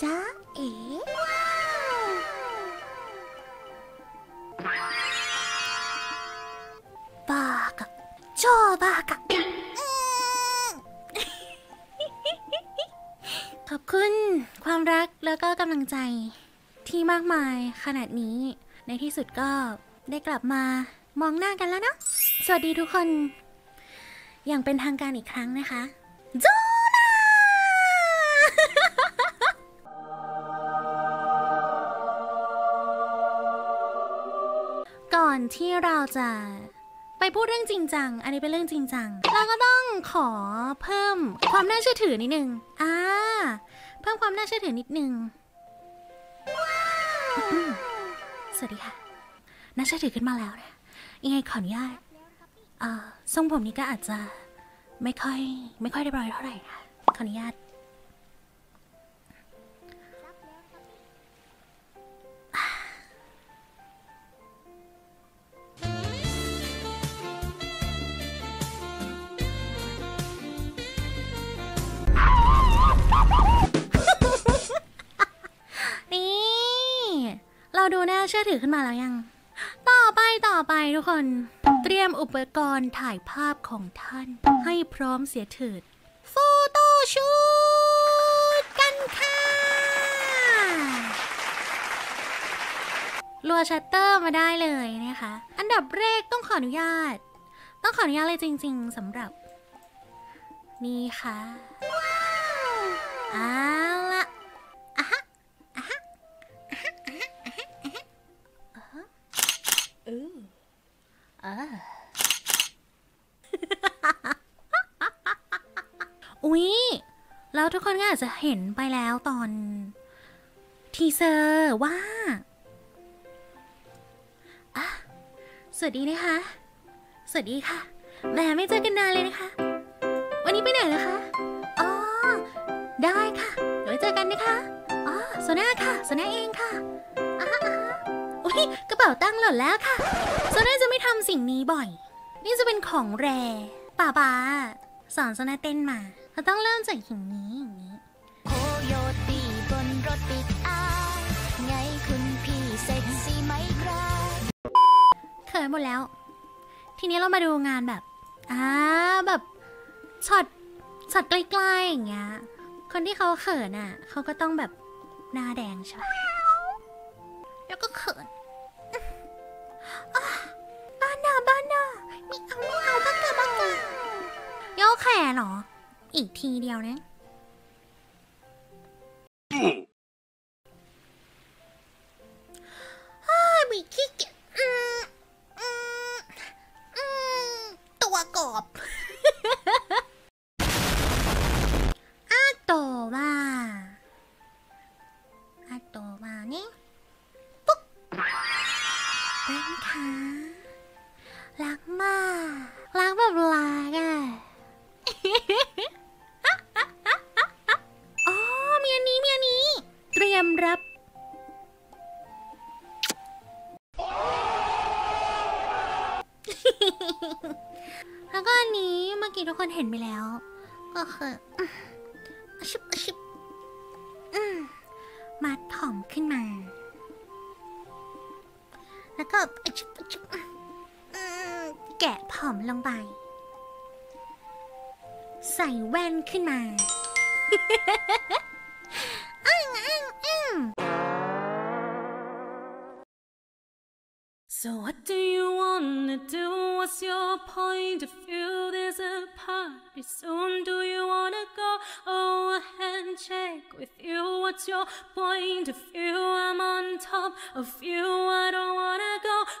จ้าเอ๋บ้ากะโจบ้ากะขอบคุณความรักแล้วก็กำลังใจที่มากมายขนาดนี้ ในที่สุดก็ได้กลับมามองหน้ากันแล้วเนอะสวัสดีทุกคน อย่างเป็นทางการอีกครั้งนะคะจู ก่อนที่เราจะไปพูดเรื่องจริงจัง อันนี้เป็นเรื่องจริงจัง เราก็ต้องขอเพิ่มความน่าเชื่อถือนิดนึง อ่า เพิ่มความน่าเชื่อถือนิดนึง สวัสดีค่ะ น่าเชื่อถือขึ้นมาแล้วนะ ยังไงขออนุญาตเอ่อทรงผมนี้ก็อาจจะไม่ค่อย ไม่ค่อยเรียบร้อยเท่าไหร่ค่ะ ขออนุญาต ดูน่าเชื่อถือขึ้นมาแล้วยัง ต่อไปต่อไปทุกคน เตรียมอุปกรณ์ถ่ายภาพของท่าน ให้พร้อมเสียเถิดโฟโต้ชูตกันค่ะรัวชัตเตอร์มาได้เลยนะคะ อันดับแรกต้องขออนุญาต ต้องขออนุญาตเลยจริง ๆสำหรับ นี่ค่ะเอาละอ่ อุ๊ย แล้วทุกคนก็อาจจะเห็นไปแล้วตอน ทีเซอร์ว่าอะสวัสดีนะคะ สวัสดีค่ะแหมไม่เจอกันนานเลยนะคะ วันนี้ไปไหนล่ะคะ อ๋อ ได้ค่ะ เดี๋ยวไว้เจอกันนะคะ อ๋อโซน่าค่ะโซน่าเองค่ะอ่าฮะอ่าฮะอุ๊ยกระเป๋าตั้งหล่นแล้วค่ะโซน่าจะไม่ทำสิ่งนี้บ่อย นี่จะเป็นของแรป่าป้าสอนโซน่าเต้นมา เราต้องเริ่มจากอย่างนี้อย่างนี้โคโยตีบนรถปิกอัพไงคุณพี่เซ็กซี่ไหมครับเขินหมดแล้ว ทีนี้เรามาดูงานแบบอ่าแบบช็อตช็อตใกล้ๆอย่างเงี้ยคนที่เขาเขินอะเขาก็ต้องแบบหน้าแดงใช่ไหมแล้วก็เขินอะบ้านหน้าบ้านหน้าไม่เอาไม่เอาบ้ากะบ้ากะโยกแขนเหรอ อีกทีเดียวนะ อ้าวมีขี้เกียจอืมอืมอืมตัวกรอบอาโตว่าอ มื่อกี้ทุกคนเห็นไปแล้ว ก็คือชิบชิบอืมมาถ่อมขึ้นมา แล้วก็ชิบชิบแกะผมลงไป ใส่แว่นขึ้นมา So what do you wanna do? What's your point of view? There's a party soon. Do you wanna go? Oh, a handshake with you. What's your point of view? I'm on top of you. I don't wanna go